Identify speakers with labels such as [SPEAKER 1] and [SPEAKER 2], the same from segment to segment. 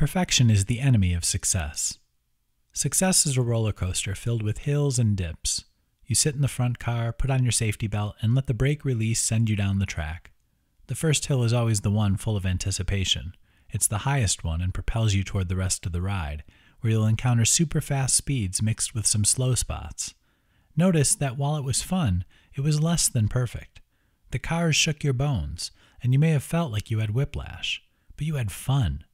[SPEAKER 1] Perfection is the enemy of success. Success is a roller coaster filled with hills and dips. You sit in the front car, put on your safety belt, and let the brake release send you down the track. The first hill is always the one full of anticipation. It's the highest one and propels you toward the rest of the ride, where you'll encounter super fast speeds mixed with some slow spots. Notice that while it was fun, it was less than perfect. The cars shook your bones, and you may have felt like you had whiplash, but you had fun.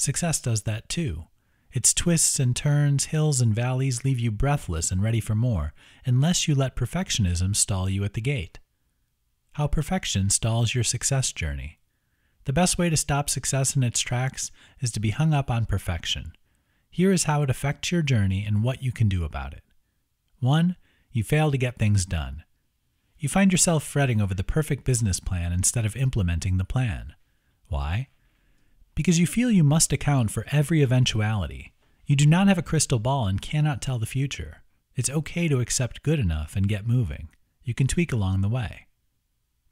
[SPEAKER 1] Success does that too. Its twists and turns, hills and valleys leave you breathless and ready for more, unless you let perfectionism stall you at the gate. How perfection stalls your success journey. The best way to stop success in its tracks is to be hung up on perfection. Here is how it affects your journey and what you can do about it. 1. You fail to get things done. You find yourself fretting over the perfect business plan instead of implementing the plan. Why? Because you feel you must account for every eventuality. You do not have a crystal ball and cannot tell the future. It's okay to accept good enough and get moving. You can tweak along the way.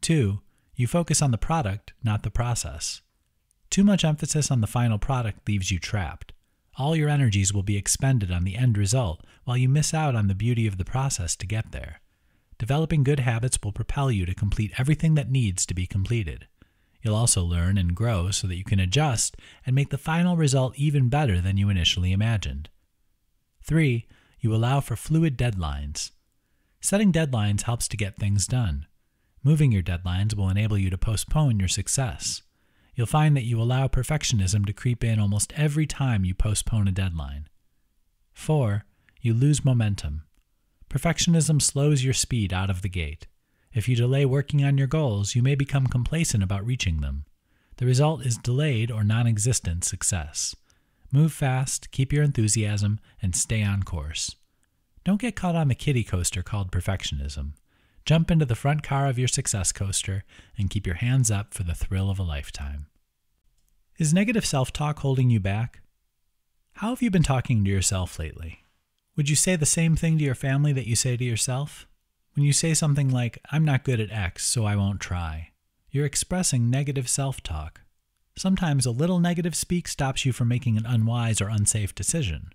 [SPEAKER 1] 2. You focus on the product, not the process. Too much emphasis on the final product leaves you trapped. All your energies will be expended on the end result while you miss out on the beauty of the process to get there. Developing good habits will propel you to complete everything that needs to be completed. You'll also learn and grow so that you can adjust and make the final result even better than you initially imagined. 3. You allow for fluid deadlines. Setting deadlines helps to get things done. Moving your deadlines will enable you to postpone your success. You'll find that you allow perfectionism to creep in almost every time you postpone a deadline. 4. You lose momentum. Perfectionism slows your speed out of the gate. If you delay working on your goals, you may become complacent about reaching them. The result is delayed or non existent success. Move fast, keep your enthusiasm, and stay on course. Don't get caught on the kiddie coaster called perfectionism. Jump into the front car of your success coaster and keep your hands up for the thrill of a lifetime. Is negative self talk holding you back? How have you been talking to yourself lately? Would you say the same thing to your family that you say to yourself? When you say something like, I'm not good at X, so I won't try, you're expressing negative self talk. Sometimes a little negative speak stops you from making an unwise or unsafe decision.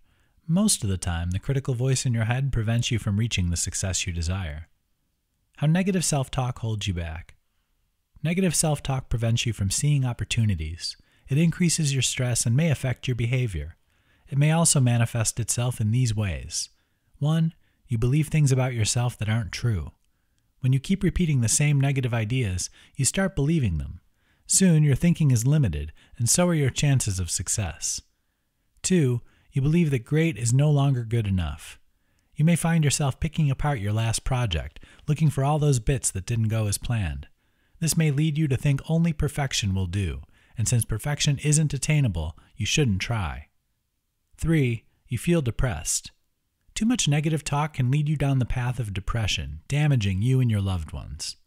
[SPEAKER 1] Most of the time, the critical voice in your head prevents you from reaching the success you desire. How negative self talk holds you back. Negative self talk prevents you from seeing opportunities. It increases your stress and may affect your behavior. It may also manifest itself in these ways 1. You believe things about yourself that aren't true. When you keep repeating the same negative ideas, you start believing them. Soon your thinking is limited, and so are your chances of success. 2. You believe that great is no longer good enough. You may find yourself picking apart your last project, looking for all those bits that didn't go as planned. This may lead you to think only perfection will do, and since perfection isn't attainable, you shouldn't try. 3. You feel depressed. Too much negative talk can lead you down the path of depression, damaging you and your loved ones.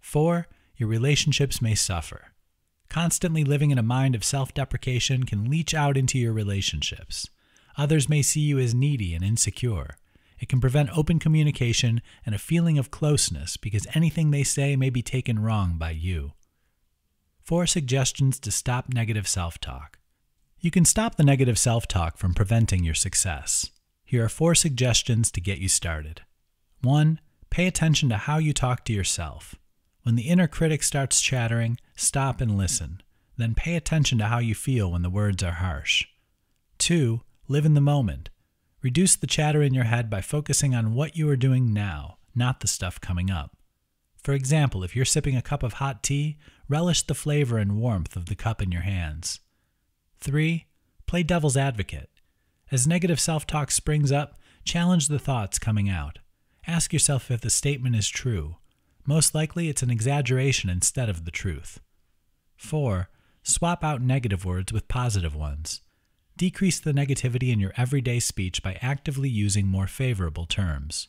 [SPEAKER 1] 4. Your relationships may suffer. Constantly living in a mind of self deprecation can leach out into your relationships. Others may see you as needy and insecure. It can prevent open communication and a feeling of closeness because anything they say may be taken wrong by you. Four suggestions to stop negative self talk. You can stop the negative self talk from preventing your success. Here are four suggestions to get you started. 1. Pay attention to how you talk to yourself. When the inner critic starts chattering, stop and listen. Then pay attention to how you feel when the words are harsh. 2. Live in the moment. Reduce the chatter in your head by focusing on what you are doing now, not the stuff coming up. For example, if you're sipping a cup of hot tea, relish the flavor and warmth of the cup in your hands. 3. Play devil's advocate. As negative self talk springs up, challenge the thoughts coming out. Ask yourself if the statement is true. Most likely, it's an exaggeration instead of the truth. 4. Swap out negative words with positive ones. Decrease the negativity in your everyday speech by actively using more favorable terms.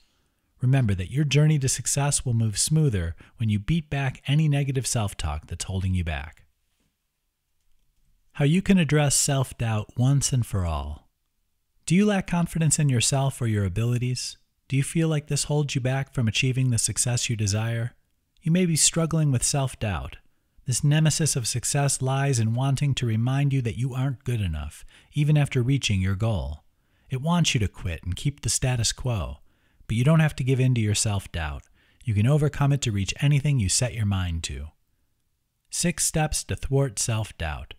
[SPEAKER 1] Remember that your journey to success will move smoother when you beat back any negative self talk that's holding you back. How you can address self doubt once and for all. Do you lack confidence in yourself or your abilities? Do you feel like this holds you back from achieving the success you desire? You may be struggling with self doubt. This nemesis of success lies in wanting to remind you that you aren't good enough, even after reaching your goal. It wants you to quit and keep the status quo, but you don't have to give in to your self doubt. You can overcome it to reach anything you set your mind to. Six steps to thwart self doubt.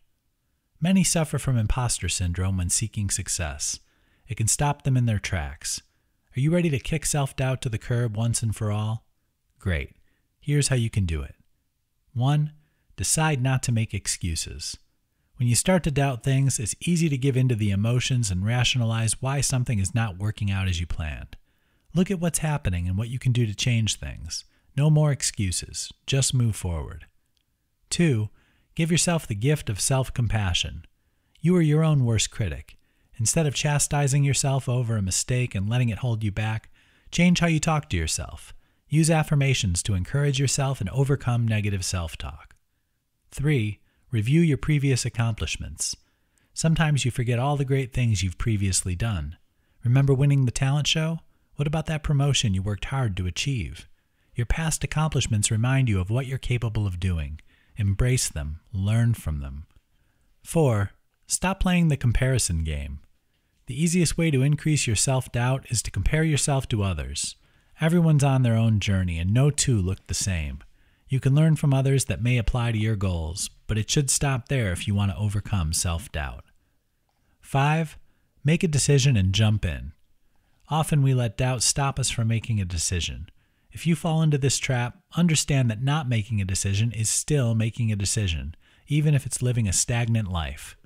[SPEAKER 1] Many suffer from imposter syndrome when seeking success. It can stop them in their tracks. Are you ready to kick self doubt to the curb once and for all? Great. Here's how you can do it. 1. Decide not to make excuses. When you start to doubt things, it's easy to give in to the emotions and rationalize why something is not working out as you planned. Look at what's happening and what you can do to change things. No more excuses. Just move forward. 2. Give yourself the gift of self compassion. You are your own worst critic. Instead of chastising yourself over a mistake and letting it hold you back, change how you talk to yourself. Use affirmations to encourage yourself and overcome negative self talk. 3. Review your previous accomplishments. Sometimes you forget all the great things you've previously done. Remember winning the talent show? What about that promotion you worked hard to achieve? Your past accomplishments remind you of what you're capable of doing. Embrace them, learn from them. 4. Stop playing the comparison game. The easiest way to increase your self doubt is to compare yourself to others. Everyone's on their own journey, and no two look the same. You can learn from others that may apply to your goals, but it should stop there if you want to overcome self doubt. 5. Make a decision and jump in. Often we let doubt stop us from making a decision. If you fall into this trap, understand that not making a decision is still making a decision, even if it's living a stagnant life.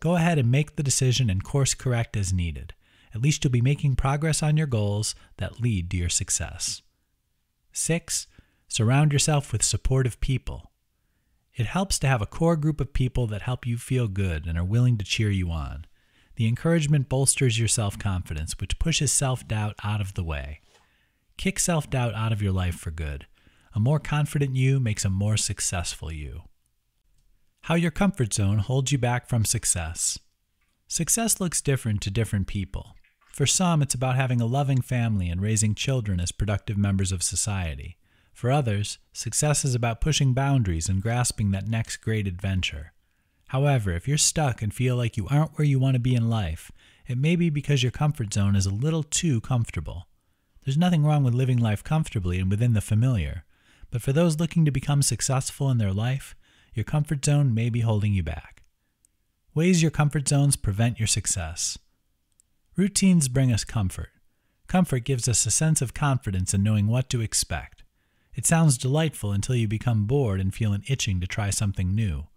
[SPEAKER 1] Go ahead and make the decision and course correct as needed. At least you'll be making progress on your goals that lead to your success. 6. Surround yourself with supportive people. It helps to have a core group of people that help you feel good and are willing to cheer you on. The encouragement bolsters your self confidence, which pushes self doubt out of the way. Kick self doubt out of your life for good. A more confident you makes a more successful you. How your comfort zone holds you back from success. Success looks different to different people. For some, it's about having a loving family and raising children as productive members of society. For others, success is about pushing boundaries and grasping that next great adventure. However, if you're stuck and feel like you aren't where you want to be in life, it may be because your comfort zone is a little too comfortable. There's nothing wrong with living life comfortably and within the familiar, but for those looking to become successful in their life, your comfort zone may be holding you back. Ways your comfort zones prevent your success. Routines bring us comfort. Comfort gives us a sense of confidence in knowing what to expect. It sounds delightful until you become bored and feel an itching to try something new.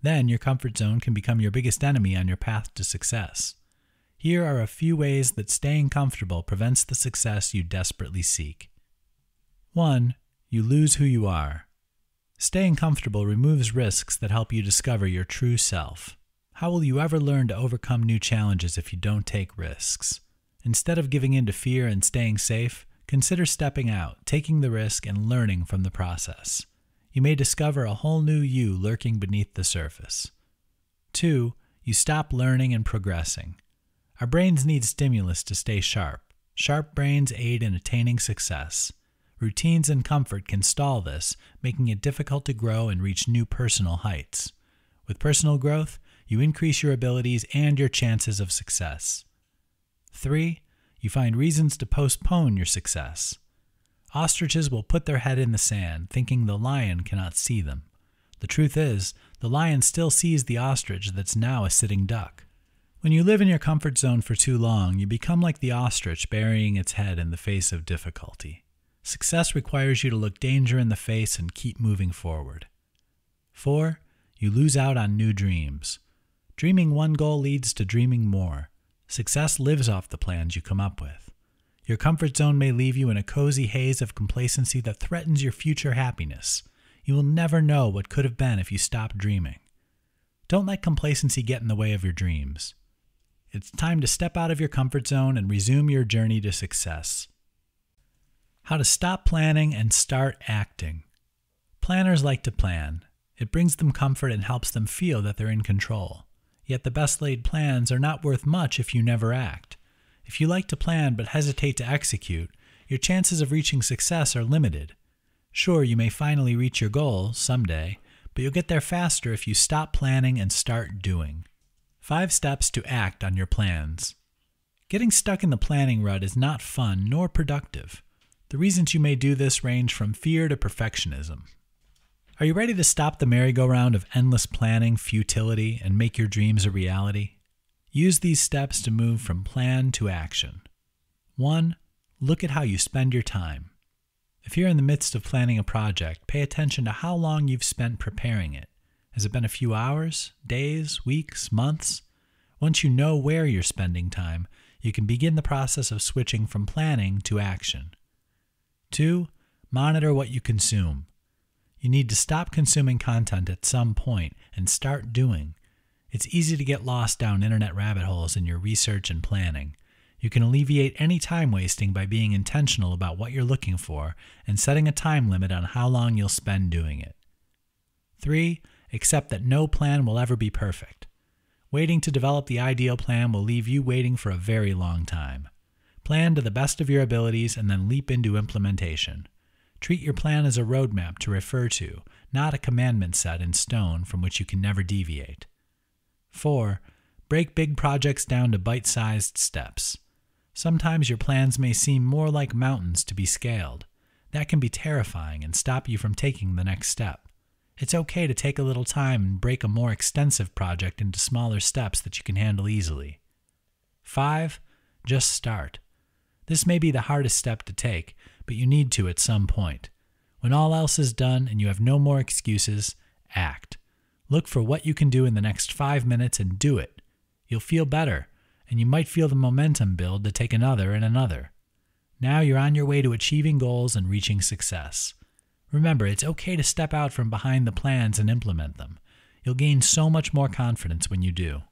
[SPEAKER 1] Then your comfort zone can become your biggest enemy on your path to success. Here are a few ways that staying comfortable prevents the success you desperately seek. 1. You lose who you are. Staying comfortable removes risks that help you discover your true self. How will you ever learn to overcome new challenges if you don't take risks? Instead of giving in to fear and staying safe, consider stepping out, taking the risk, and learning from the process you may discover a whole new you lurking beneath the surface. 2. You stop learning and progressing. Our brains need stimulus to stay sharp. Sharp brains aid in attaining success. Routines and comfort can stall this, making it difficult to grow and reach new personal heights. With personal growth, you increase your abilities and your chances of success. 3. You find reasons to postpone your success. Ostriches will put their head in the sand, thinking the lion cannot see them. The truth is, the lion still sees the ostrich that's now a sitting duck. When you live in your comfort zone for too long, you become like the ostrich burying its head in the face of difficulty. Success requires you to look danger in the face and keep moving forward. 4. You lose out on new dreams. Dreaming one goal leads to dreaming more. Success lives off the plans you come up with. Your comfort zone may leave you in a cozy haze of complacency that threatens your future happiness. You will never know what could have been if you stopped dreaming. Don't let complacency get in the way of your dreams. It's time to step out of your comfort zone and resume your journey to success. How to stop planning and start acting. Planners like to plan. It brings them comfort and helps them feel that they're in control. Yet the best laid plans are not worth much if you never act. If you like to plan but hesitate to execute, your chances of reaching success are limited. Sure, you may finally reach your goal someday, but you'll get there faster if you stop planning and start doing. Five steps to act on your plans. Getting stuck in the planning rut is not fun nor productive. The reasons you may do this range from fear to perfectionism. Are you ready to stop the merry-go-round of endless planning, futility, and make your dreams a reality? Use these steps to move from plan to action. 1. Look at how you spend your time. If you're in the midst of planning a project, pay attention to how long you've spent preparing it. Has it been a few hours, days, weeks, months? Once you know where you're spending time, you can begin the process of switching from planning to action. 2. Monitor what you consume. You need to stop consuming content at some point and start doing. It's easy to get lost down internet rabbit holes in your research and planning. You can alleviate any time wasting by being intentional about what you're looking for and setting a time limit on how long you'll spend doing it. 3. Accept that no plan will ever be perfect. Waiting to develop the ideal plan will leave you waiting for a very long time. Plan to the best of your abilities and then leap into implementation. Treat your plan as a roadmap to refer to, not a commandment set in stone from which you can never deviate. 4. Break big projects down to bite sized steps. Sometimes your plans may seem more like mountains to be scaled. That can be terrifying and stop you from taking the next step. It's okay to take a little time and break a more extensive project into smaller steps that you can handle easily. 5. Just start. This may be the hardest step to take, but you need to at some point. When all else is done and you have no more excuses, act. Look for what you can do in the next five minutes and do it. You'll feel better, and you might feel the momentum build to take another and another. Now you're on your way to achieving goals and reaching success. Remember, it's okay to step out from behind the plans and implement them. You'll gain so much more confidence when you do.